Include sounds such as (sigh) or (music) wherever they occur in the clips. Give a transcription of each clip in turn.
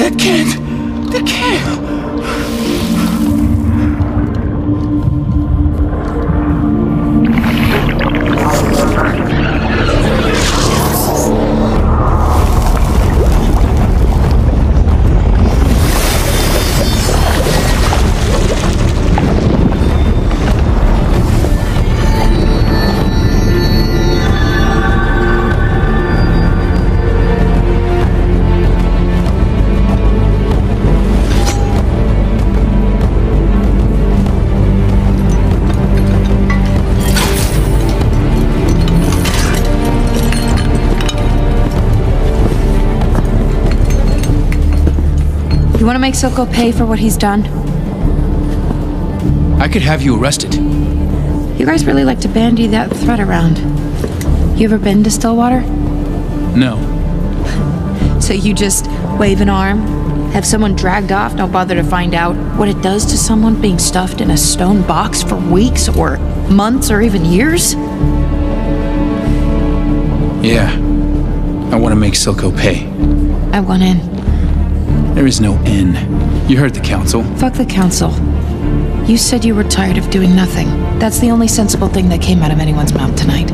That can't. You want to make Silco pay for what he's done? I could have you arrested. You guys really like to bandy that threat around. You ever been to Stillwater? No. (laughs) So you just wave an arm, have someone dragged off, don't bother to find out what it does to someone being stuffed in a stone box for weeks or months or even years? Yeah. I want to make Silco pay. I want in. There is no in. You heard the council. Fuck the council. You said you were tired of doing nothing. That's the only sensible thing that came out of anyone's mouth tonight.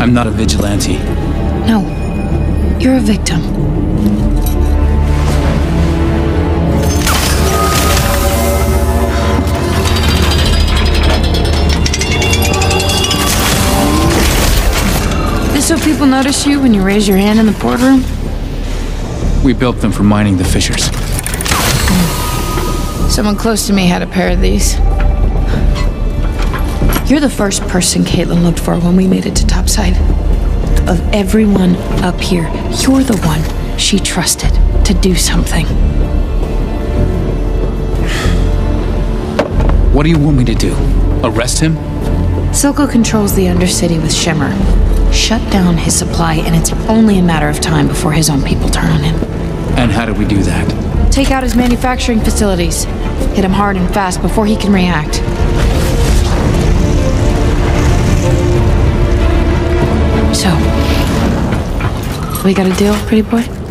I'm not a vigilante. No. You're a victim. This so people notice you when you raise your hand in the boardroom? We built them for mining the fissures. Someone close to me had a pair of these. You're the first person Caitlyn looked for when we made it to topside. Of everyone up here, you're the one she trusted to do something. What do you want me to do? Arrest him? Silco controls the Undercity with Shimmer. Shut down his supply, and it's only a matter of time before his own people turn on him. And how do we do that? Take out his manufacturing facilities. Hit him hard and fast before he can react. So, we got a deal, pretty boy?